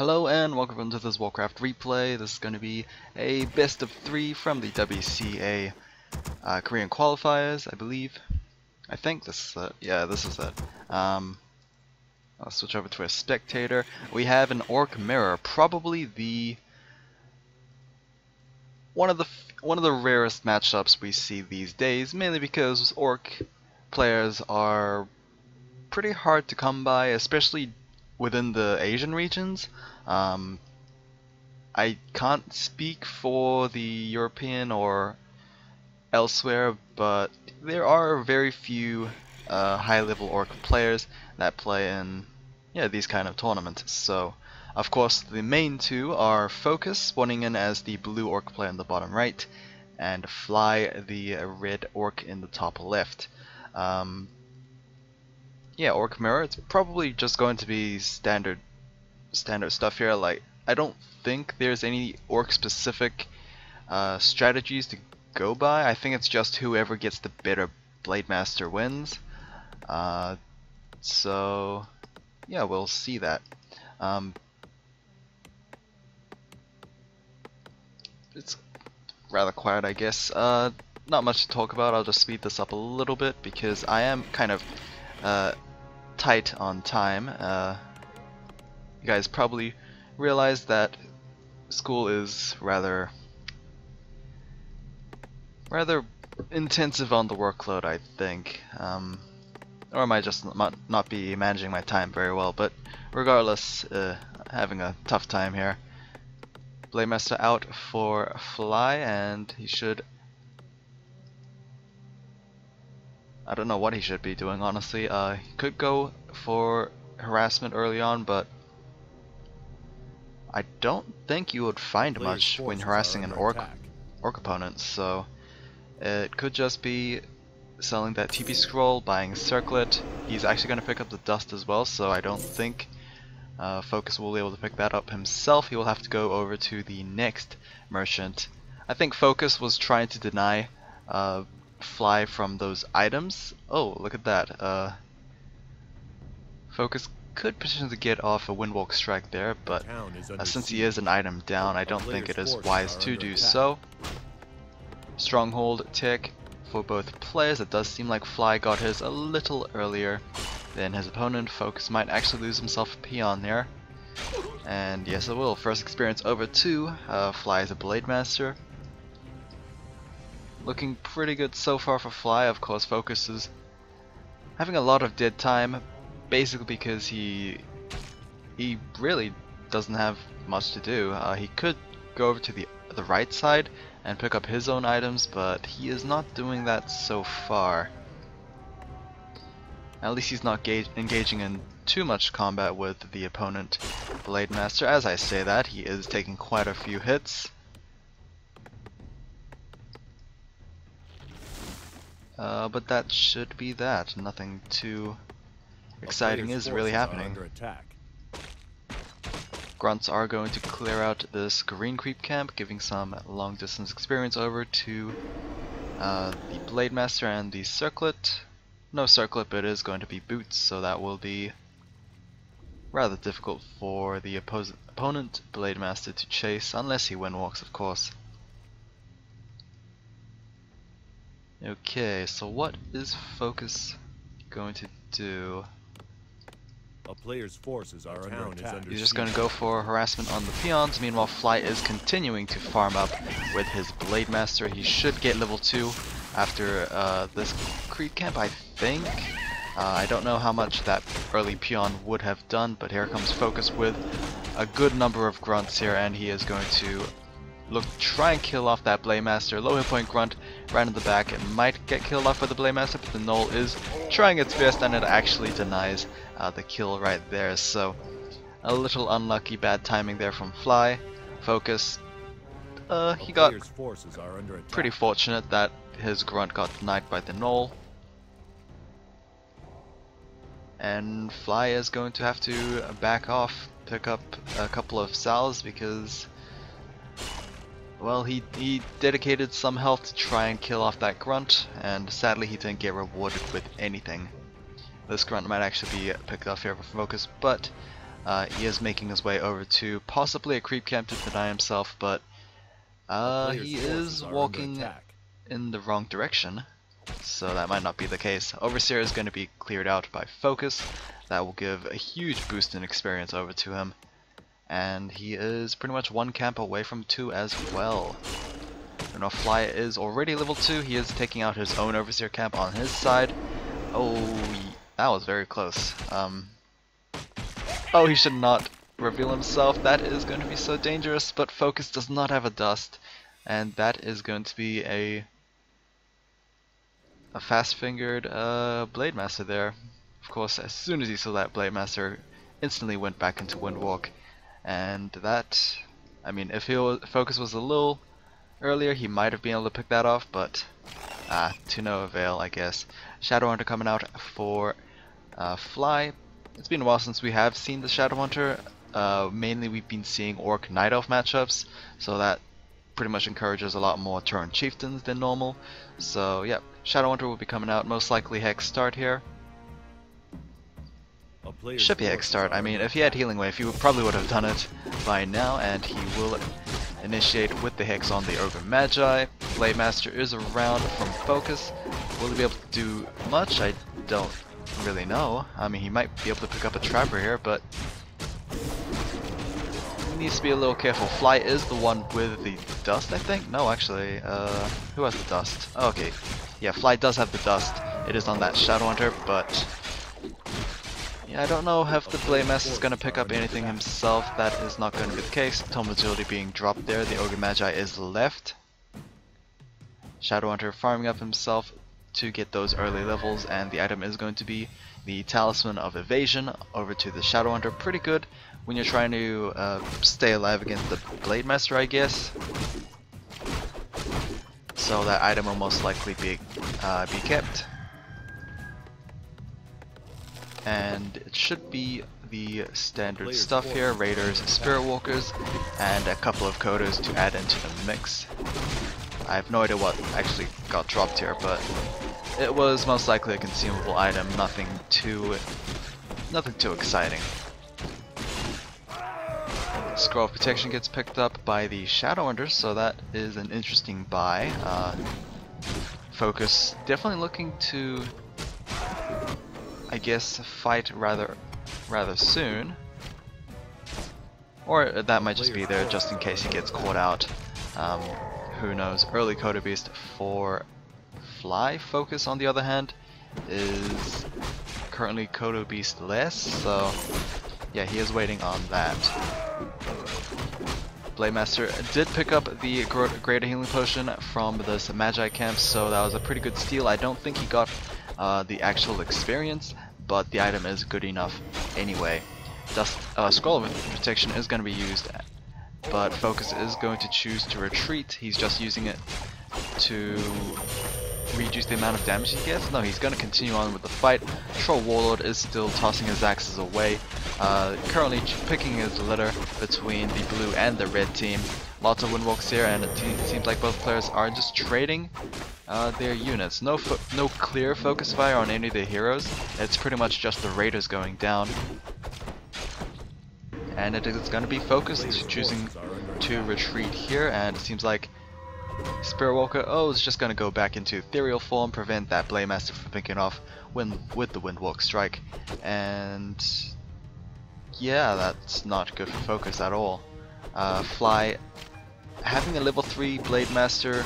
Hello and welcome to this Warcraft replay. This is going to be a best of three from the WCA uh, Korean qualifiers, I believe. I think this is it. Yeah, this is it. Um, I'll switch over to a spectator. We have an Orc Mirror, probably the one of the one of the rarest matchups we see these days, mainly because Orc players are pretty hard to come by, especially within the Asian regions. Um, I can't speak for the European or elsewhere, but there are very few uh, high-level orc players that play in yeah these kind of tournaments. So, of course, the main two are Focus, spawning in as the blue orc player in the bottom right, and Fly, the red orc in the top left. Um, yeah, Orc Mirror, it's probably just going to be standard standard stuff here. Like, I don't think there's any Orc specific uh, strategies to go by. I think it's just whoever gets the better Blade Master wins. Uh, so, yeah, we'll see that. Um, it's rather quiet, I guess. Uh, not much to talk about. I'll just speed this up a little bit because I am kind of uh, tight on time. You guys probably realize that school is rather rather intensive on the workload, I think. Um, or am I just not, not be managing my time very well? But regardless, uh, having a tough time here. Blademaster out for Fly, and he should I don't know what he should be doing, honestly. Uh, he could go for harassment early on, but I don't think you would find much when harassing an orc, orc opponent, so it could just be selling that TP scroll, buying Circlet. He's actually going to pick up the dust as well, so I don't think uh, Focus will be able to pick that up himself. He will have to go over to the next merchant. I think Focus was trying to deny uh, Fly from those items. Oh, look at that. Uh, Focus could potentially get off a Windwalk strike there, but uh, since he is an item down, I don't think it is wise to do so. Stronghold tick for both players. It does seem like Fly got his a little earlier than his opponent. Focus might actually lose himself a peon there. And yes it will. First experience over two. Uh, Fly is a Blade Master. Looking pretty good so far for Fly, of course Focus is having a lot of dead time, basically because he he really doesn't have much to do. Uh, he could go over to the the right side and pick up his own items, but he is not doing that so far. At least he's not engaging in too much combat with the opponent Blade Master. As I say that, he is taking quite a few hits. Uh, but that should be that. Nothing too exciting is really happening. Grunts are going to clear out this green creep camp, giving some long distance experience over to uh, the Blade Master and the Circlet. No Circlet, but it is going to be Boots, so that will be rather difficult for the opponent Blade Master to chase, unless he windwalks, of course. Okay, so what is Focus going to do? A player's forces are under attack. He's just going to go for harassment on the peons. Meanwhile, Fly is continuing to farm up with his Blade Master. He should get level 2 after uh, this creep camp, I think. Uh, I don't know how much that early peon would have done, but here comes Focus with a good number of grunts here, and he is going to look try and kill off that Blademaster. Low hit point grunt right in the back. It might get killed off by the Blademaster, but the Gnoll is trying its best and it actually denies uh, the kill right there. So a little unlucky bad timing there from Fly. Focus. Uh, he got pretty fortunate that his grunt got denied by the Gnoll. And Fly is going to have to back off, pick up a couple of Sal's because well, he, he dedicated some health to try and kill off that grunt, and sadly he didn't get rewarded with anything. This grunt might actually be picked off here for Focus, but Uh, he is making his way over to possibly a creep camp to deny himself, but uh, he is walking in the wrong direction, so that might not be the case. Overseer is going to be cleared out by Focus. That will give a huge boost in experience over to him. And he is pretty much one camp away from 2 as well. I know Fly is already level 2. He is taking out his own Overseer camp on his side. Oh, that was very close. Um, oh, he should not reveal himself. That is going to be so dangerous, but Focus does not have a dust. And that is going to be a a fast-fingered uh, Blade Master there. Of course, as soon as he saw that Blade Master, instantly went back into Windwalk. And that, I mean, if he Focus was a little earlier, he might have been able to pick that off, but ah, to no avail, I guess. Shadowhunter coming out for uh, Fly. It's been a while since we have seen the Shadowhunter. Uh, mainly we've been seeing Orc Night Elf matchups, so that pretty much encourages a lot more Tauren Chieftains than normal. So yeah, Shadowhunter will be coming out, most likely Hex start here. Should be Hex start. I mean, if he had Healing Wave, he would probably would have done it by now, and he will initiate with the Hex on the Ogre Magi. Blade Master is around from Focus. Will he be able to do much? I don't really know. I mean, he might be able to pick up a Trapper here, but he needs to be a little careful. Fly is the one with the dust, I think? No, actually. Uh, who has the dust? Oh, okay. Yeah, Fly does have the dust. It is on that Shadowhunter, but... Yeah, I don't know if the Master is going to pick up anything himself. That is not going to be the case. Tome Agility being dropped there. The Ogre Magi is left. Shadowhunter farming up himself to get those early levels, and the item is going to be the Talisman of Evasion over to the Shadowhunter. Pretty good when you're trying to uh, stay alive against the Blade Master, I guess. So that item will most likely be uh, be kept. And it should be the standard stuff here, Raiders, Spirit Walkers, and a couple of Kodos to add into the mix. I have no idea what actually got dropped here, but it was most likely a consumable item, nothing too nothing too exciting. Scroll of Protection gets picked up by the Shadowhunter, so that is an interesting buy. Uh, Focus definitely looking to, I guess, fight rather, rather soon. Or that might just be there just in case he gets caught out. Um, who knows? Early Kodo Beast for Fly. Focus, on the other hand, is currently Kodo Beast less, so yeah, he is waiting on that. Blademaster did pick up the Greater Healing Potion from this Magi camp, so that was a pretty good steal. I don't think he got uh, the actual experience, but the item is good enough anyway. Dust, uh, Scroll of Protection is going to be used, but Focus is going to choose to retreat. He's just using it to reduce the amount of damage he gets? No, he's going to continue on with the fight. Troll Warlord is still tossing his axes away, uh, currently picking his litter between the blue and the red team. Lots of windwalks here, and it seems like both players are just trading uh, their units. No, no clear focus fire on any of the heroes. It's pretty much just the raiders going down. And it is going to be focused, choosing to retreat here, and it seems like Spirit Walker, oh, is just going to go back into ethereal form, prevent that Blade Master from picking off when, with the Windwalk Strike. And yeah, that's not good for Focus at all. Uh, Fly, having a level 3 Blade Master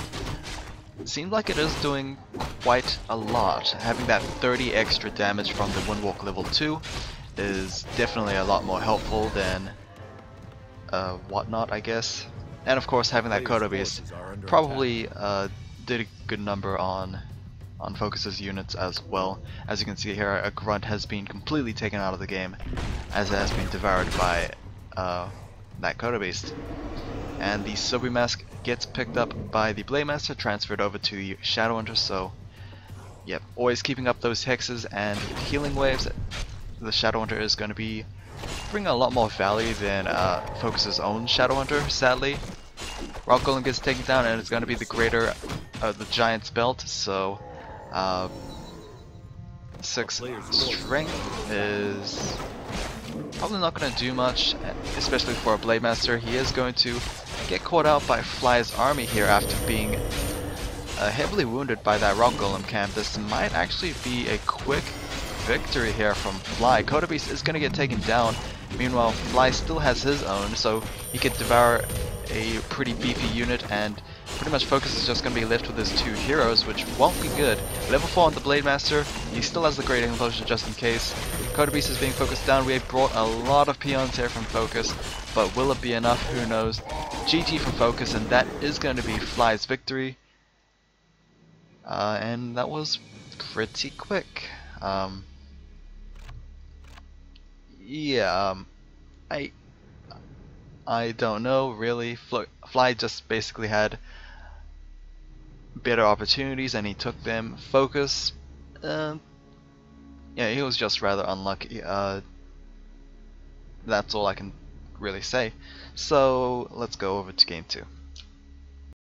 seems like it is doing quite a lot. Having that 30 extra damage from the Windwalk level 2 is definitely a lot more helpful than uh, whatnot, I guess. And of course, having that Kodo Beast probably uh, did a good number on on Focus's units as well. As you can see here, a Grunt has been completely taken out of the game, as it has been devoured by uh, that Kodo Beast. And the Sobi Mask gets picked up by the Blade Master, transferred over to the Shadowhunter, so yep, always keeping up those hexes and healing waves. The Shadowhunter is going to be bring a lot more value than uh, Focus's own Shadowhunter, sadly. Rock Golem gets taken down and it's going to be the greater, uh, the Giant's Belt, so uh, 6 strength is probably not going to do much, especially for a Blade Master. He is going to get caught out by Fly's army here after being uh, heavily wounded by that Rock Golem camp. This might actually be a quick victory here from Fly. Kodo Beast is going to get taken down. Meanwhile, Fly still has his own, so he could devour a pretty beefy unit and pretty much Focus is just going to be left with his two heroes, which won't be good. Level 4 on the Blade Master, he still has the Great Implosion just in case. Kodo Beast is being focused down, we have brought a lot of peons here from Focus, but will it be enough? Who knows. GG from Focus, and that is going to be Fly's victory. Uh, and that was pretty quick. Um, yeah, um, I I don't know really. Fly just basically had better opportunities and he took them. Focus, uh, yeah, he was just rather unlucky. Uh, that's all I can really say. So let's go over to game two.